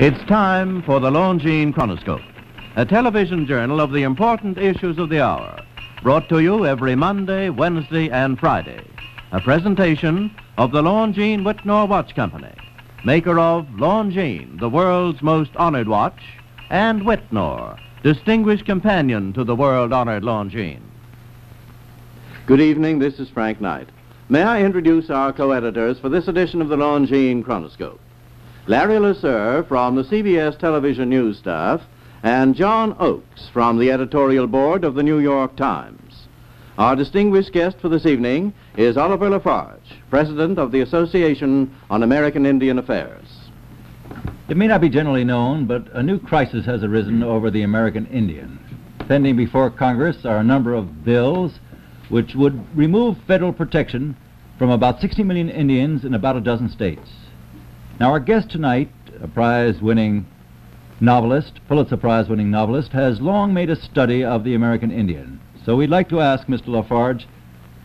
It's time for the Longines Chronoscope, a television journal of the important issues of the hour, brought to you every Monday, Wednesday, and Friday. A presentation of the Longines Wittnauer Watch Company, maker of Longines, the world's most honored watch, and Wittnauer, distinguished companion to the world-honored Longines. Good evening, this is Frank Knight. May I introduce our co-editors for this edition of the Longines Chronoscope? Larry LeSueur from the CBS television news staff, and John Oakes from the editorial board of the New York Times. Our distinguished guest for this evening is Oliver La Farge, president of the Association on American Indian Affairs. It may not be generally known, but a new crisis has arisen over the American Indian. Pending before Congress are a number of bills which would remove federal protection from about 60 million Indians in about a dozen states. Now, our guest tonight, a prize winning novelist, Pulitzer Prize winning novelist, has long made a study of the American Indian. So we'd like to ask Mr. La Farge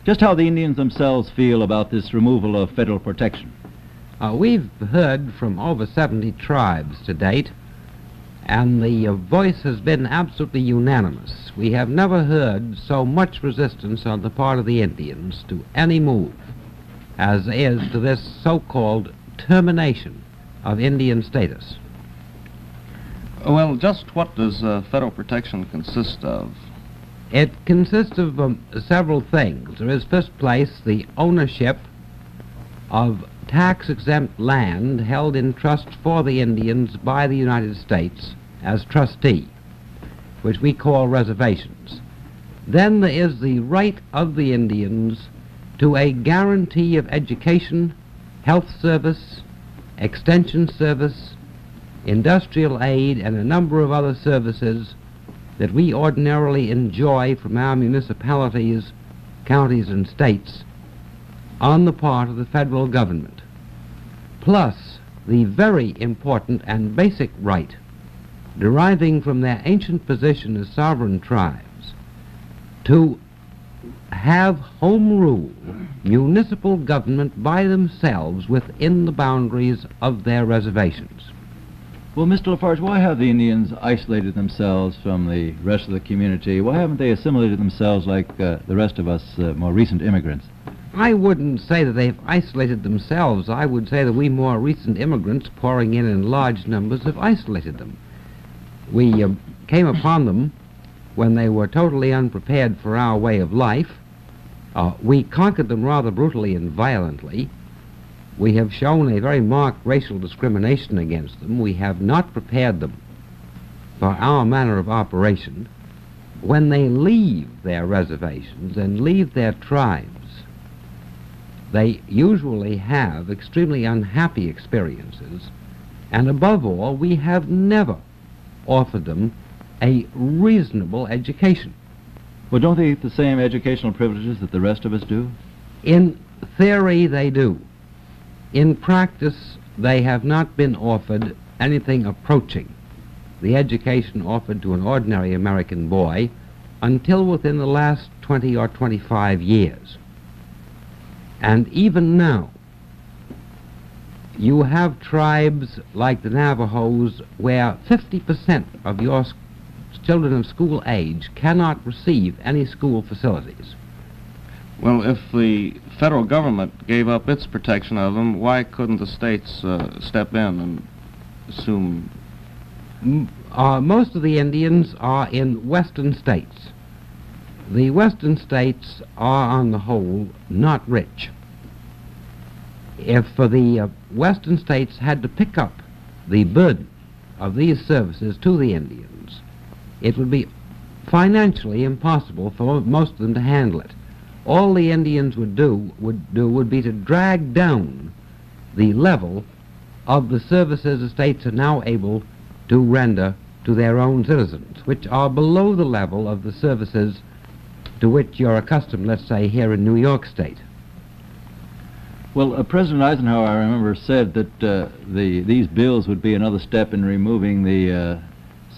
just how the Indians themselves feel about this removal of federal protection. Uh, we've heard from over 70 tribes to date, and the uh, voice has been absolutely unanimous. We have never heard so much resistance on the part of the Indians to any move as is to this so-called termination of Indian status. Well, just what does uh, federal protection consist of? It consists of um, several things. There is, first place, the ownership of tax-exempt land held in trust for the Indians by the United States as trustee, which we call reservations. Then there is the right of the Indians to a guarantee of education, health service, extension service, industrial aid, and a number of other services that we ordinarily enjoy from our municipalities, counties, and states on the part of the federal government, plus the very important and basic right deriving from their ancient position as sovereign tribes to have home rule, municipal government by themselves within the boundaries of their reservations. Well, Mr. La Farge, why have the Indians isolated themselves from the rest of the community? Why haven't they assimilated themselves like uh, the rest of us uh, more recent immigrants? I wouldn't say that they've isolated themselves. I would say that we more recent immigrants pouring in in large numbers have isolated them. We uh, came upon them when they were totally unprepared for our way of life. Uh, we conquered them rather brutally and violently. We have shown a very marked racial discrimination against them. We have not prepared them for our manner of operation. When they leave their reservations and leave their tribes, they usually have extremely unhappy experiences, and above all, we have never offered them a reasonable education. Well, don't they get the same educational privileges that the rest of us do? In theory, they do. In practice, they have not been offered anything approaching the education offered to an ordinary American boy until within the last 20 or 25 years. And even now, you have tribes like the Navajos where 50% of your children of school age cannot receive any school facilities. Well, if the federal government gave up its protection of them, why couldn't the states uh, step in and assume? Uh, most of the Indians are in western states. The western states are, on the whole, not rich. If the uh, western states had to pick up the burden of these services to the Indians, it would be financially impossible for most of them to handle it. All the Indians would do would do would be to drag down the level of the services the states are now able to render to their own citizens, which are below the level of the services to which you're accustomed, let's say, here in New York State. Well, uh, President Eisenhower, I remember, said that uh, the these bills would be another step in removing the uh,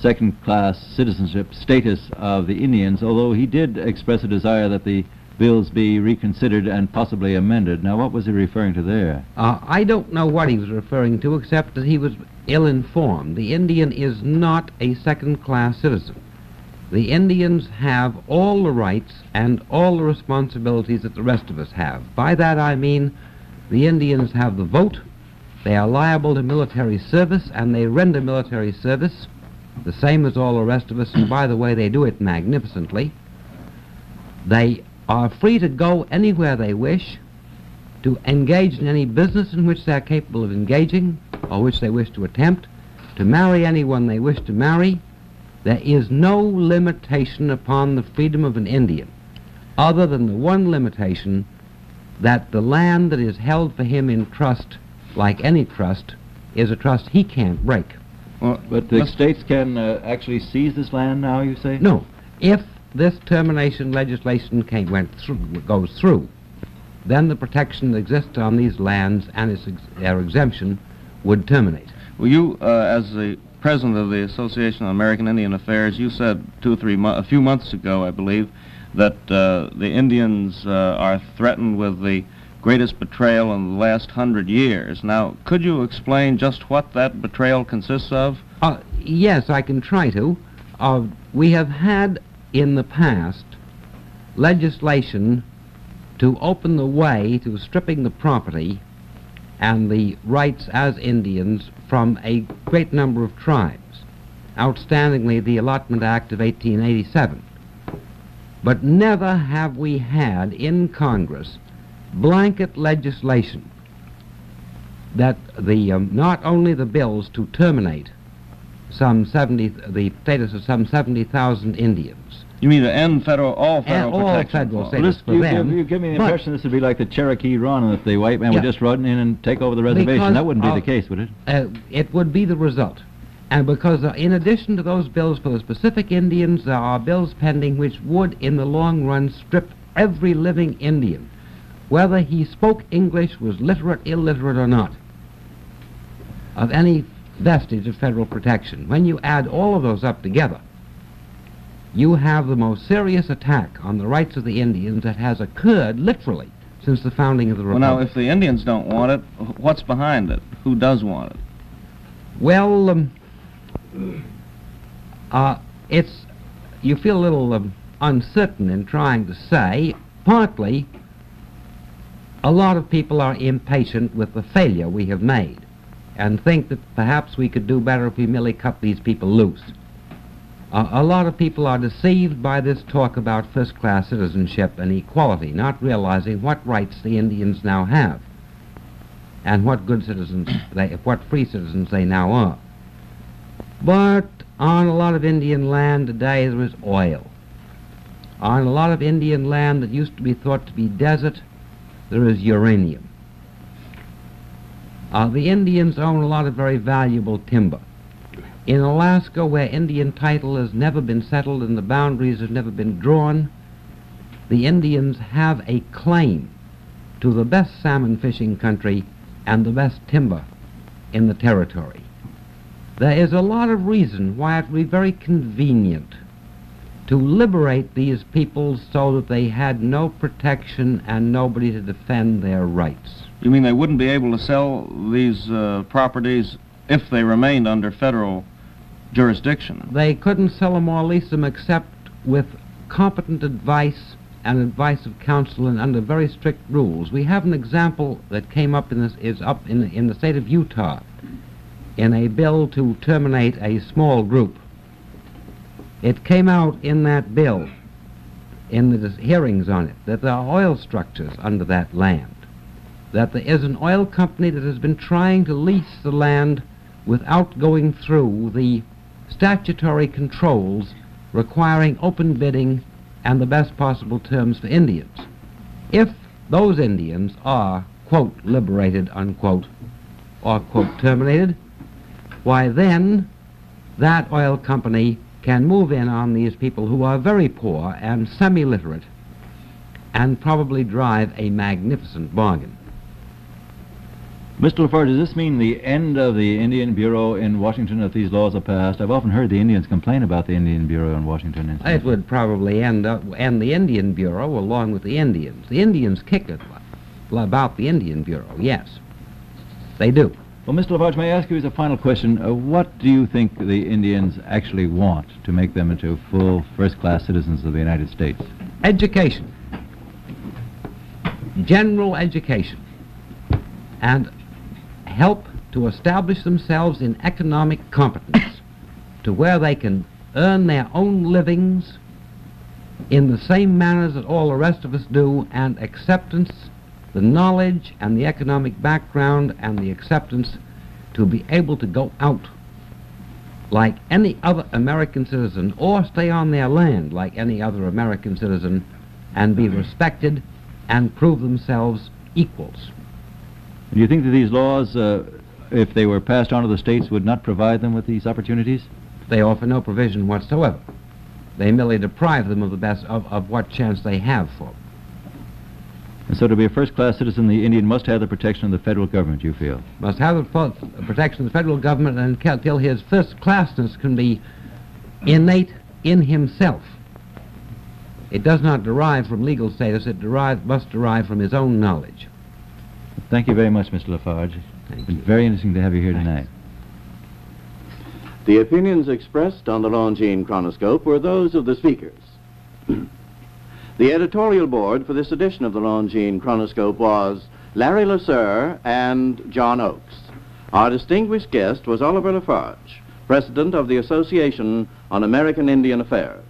second-class citizenship status of the Indians, although he did express a desire that the bills be reconsidered and possibly amended. Now, what was he referring to there? Uh, I don't know what he was referring to, except that he was ill informed. The Indian is not a second class citizen. The Indians have all the rights and all the responsibilities that the rest of us have. By that I mean the Indians have the vote, they are liable to military service, and they render military service the same as all the rest of us, and by the way, they do it magnificently. They are free to go anywhere they wish, to engage in any business in which they are capable of engaging, or which they wish to attempt, to marry anyone they wish to marry. There is no limitation upon the freedom of an Indian, other than the one limitation that the land that is held for him in trust, like any trust, is a trust he can't break. Well, But the Mr. states can uh, actually seize this land now, you say? No, if this termination legislation came, went through, goes through, then the protection that exists on these lands and its ex- their exemption would terminate. Well, you, uh, as the president of the Association of American Indian Affairs, you said two or three mo- a few months ago, I believe, that uh, the Indians uh, are threatened with the greatest betrayal in the last hundred years. Now, could you explain just what that betrayal consists of? Uh, yes, I can try to. Uh, we have had in the past legislation to open the way to stripping the property and the rights as Indians from a great number of tribes. Outstandingly, the Allotment Act of 1887. But never have we had in Congress blanket legislation that the um, not only the bills to terminate some 70 the status of some 70,000 Indians You mean to end federal all federal all protection? federal for- state- Well, this, for you, them, you, you give me the impression this would be like the Cherokee run, and if the white man would just run in and take over the reservation. That wouldn't be the case, would it? uh, it would be the result. And because uh, in addition to those bills for the specific Indians, there are bills pending which would, in the long run, strip every living Indian, whether he spoke English, was literate, illiterate, or not, of any vestige of federal protection. When you add all of those up together, you have the most serious attack on the rights of the Indians that has occurred literally since the founding of the Well, Republic. now, if the Indians don't want it, what's behind it? Who does want it? Well, um, uh, it's you feel a little um, uncertain in trying to say. Partly, a lot of people are impatient with the failure we have made, and think that perhaps we could do better if we merely cut these people loose. Uh, a lot of people are deceived by this talk about first-class citizenship and equality, not realizing what rights the Indians now have, and what good citizens they, what free citizens they now are. But on a lot of Indian land today there is oil. On a lot of Indian land that used to be thought to be desert, there is uranium. Uh, the Indians own a lot of very valuable timber. In Alaska, where Indian title has never been settled and the boundaries have never been drawn, the Indians have a claim to the best salmon fishing country and the best timber in the territory. There is a lot of reason why it would be very convenient to liberate these people so that they had no protection and nobody to defend their rights. You mean they wouldn't be able to sell these uh, properties if they remained under federal jurisdiction? They couldn't sell them or lease them except with competent advice and advice of counsel and under very strict rules. We have an example that came up in this is up in in the state of Utah in a bill to terminate a small group. It came out in that bill, in the hearings on it, that there are oil structures under that land, that there is an oil company that has been trying to lease the land without going through the statutory controls requiring open bidding and the best possible terms for Indians. If those Indians are, quote, liberated, unquote, or, quote, terminated, why then that oil company can move in on these people who are very poor and semi-literate and probably drive a magnificent bargain. Mr. La Farge, does this mean the end of the Indian Bureau in Washington if these laws are passed? I've often heard the Indians complain about the Indian Bureau in Washington. It would probably end up end the Indian Bureau along with the Indians. The Indians kick it about the Indian Bureau. Yes, they do. Well, Mr. La Farge, may I ask you as a final question, uh, what do you think the Indians actually want to make them into full first-class citizens of the United States? Education, general education, and help to establish themselves in economic competence to where they can earn their own livings in the same manners that all the rest of us do, and acceptance, the knowledge and the economic background and the acceptance to be able to go out like any other American citizen or stay on their land like any other American citizen and be respected and prove themselves equals. Do you think that these laws, uh, if they were passed on to the states, would not provide them with these opportunities? They offer no provision whatsoever. They merely deprive them of the best of, of what chance they have for. And so to be a first-class citizen, the Indian must have the protection of the federal government, you feel? Must have the protection of the federal government and until his first classness can be innate in himself. It does not derive from legal status, it derive, must derive from his own knowledge. Thank you very much, Mr. La Farge. It's Thank been you. very interesting to have you here Thanks. tonight. The opinions expressed on the Longines Chronoscope were those of the speakers. The editorial board for this edition of the Longines Chronoscope was Larry LeSueur and John Oakes. Our distinguished guest was Oliver La Farge, president of the Association on American Indian Affairs.